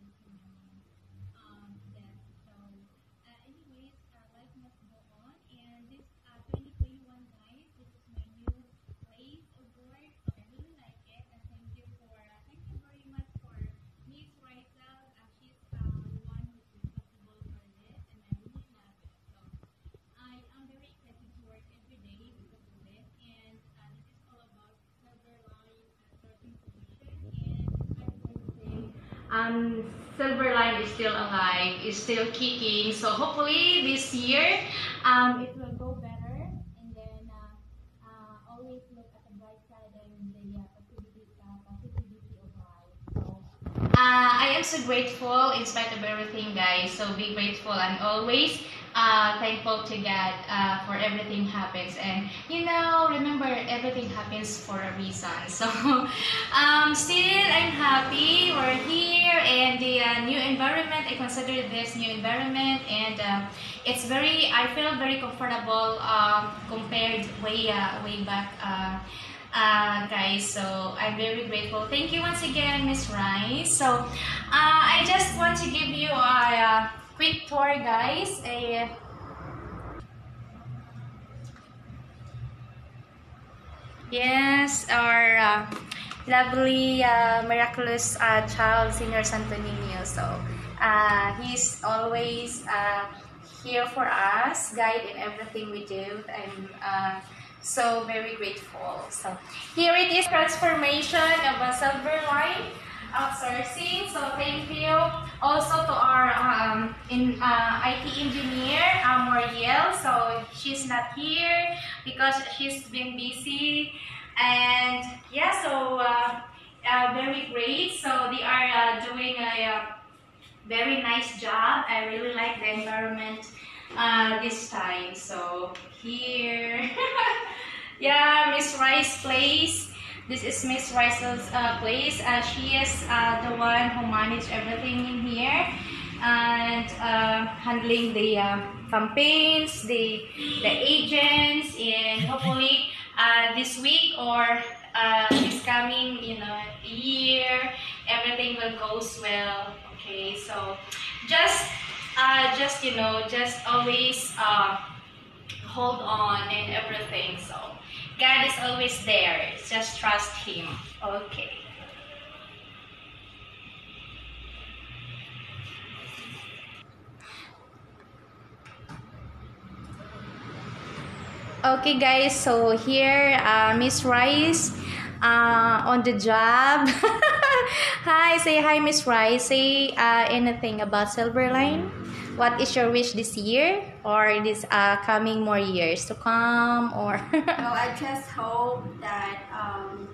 うん。Um, Silverline is still alive, is still kicking. So hopefully this year um, it will go better. And then uh, uh, always look at the bright side and the uh, positivity, uh, positivity of life. So uh, I am so grateful in spite of everything, guys. So be grateful and always uh, thankful to God uh, for everything happens. And you know, remember everything happens for a reason. So um, still, I'm happy. We're here, and the uh, new environment. I consider this new environment, and uh, it's very. I feel very comfortable uh, compared way uh, way back. Uh, uh, guys so i'm very grateful thank you once again miss rice so uh, i just want to give you a, uh quick tour guys. A yes our uh, lovely uh, miraculous uh, child Señor Santo Niño so uh, he's always uh, here for us guide in everything we do and uh, so very grateful. So here it is transformation of a Silverline outsourcing so thank you. Also to our um, in uh, IT engineer uh, Moriel. So she's not here because she's been busy. And yeah so uh, uh very great. So they are uh, doing a, a, very nice job. I really like the environment uh, this time. So here. Yeah Miss Rice place this is Miss Rice's uh, place. Uh, she is uh, the one who manage everything in here. And uh, handling the uh, campaigns the the agents and hopefully uh, this week or this coming you know year everything will goes well. Okay so just uh, just you know just always uh, hold on and everything so God is always there. Just trust him. Okay. Okay guys, so here uh, Miss Rice uh, on the job. hi, say hi Miss Rice. Say uh, anything about Silverline. What is your wish this year or this uh, coming more years to come or? well, I just hope that um,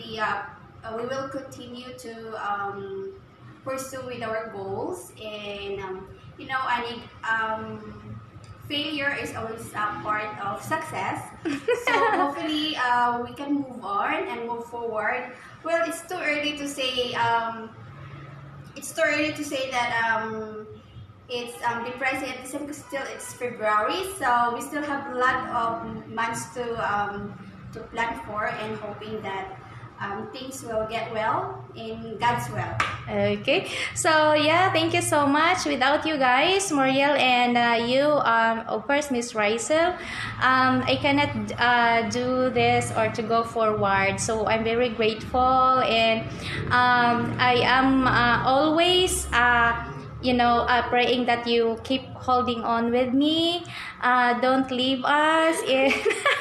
the uh, we will continue to um, pursue with our goals and um, you know I need um, failure is always a part of success. so hopefully uh, we can move on and move forward. Well, it's too early to say. Um, it's too early to say that um, it's um, depressing at the same because still it's February, so we still have a lot of months to um, to plan for and hoping that um, things will get well in God's will. Okay, so yeah, thank you so much. Without you guys, Muriel and uh, you, um, of course, Miss Raisel, um, I cannot uh, do this or to go forward. So I'm very grateful and um, I am uh, always. Uh, you know, uh, praying that you keep holding on with me. Uh, don't leave us.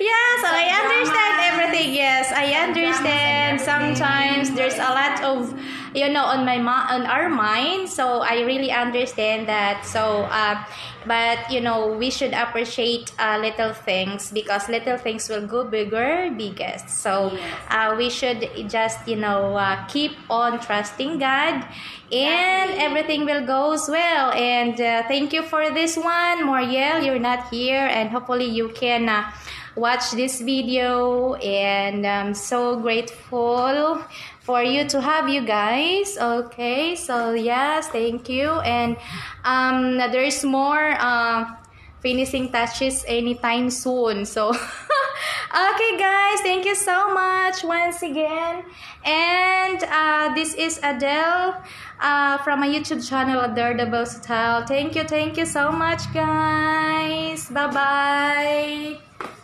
yes, I understand everything. Yes, I understand. Sometimes there's a lot of you know on my on our mind. So i really understand that. So uh, but you know we should appreciate uh, little things because little things will go bigger biggest. So uh, we should just you know uh, keep on trusting god and everything will goes well. And uh, thank you for this one. Moriel you're not here and hopefully you can uh, watch this video and i'm so grateful for you to have you guys. Okay so yes thank you. And um there's more uh, finishing touches anytime soon. So okay guys thank you so much once again. And uh, this is Adele uh, from my YouTube channel the Versatile thank you thank you so much guys. Bye bye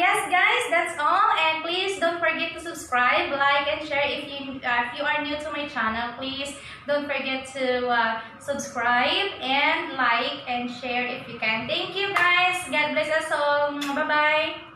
yes guys that's all. And please don't forget to subscribe like and share if you uh, if you are new to my channel. Please don't forget to uh, subscribe and like and share if you can. Thank you guys. God bless us all. Bye bye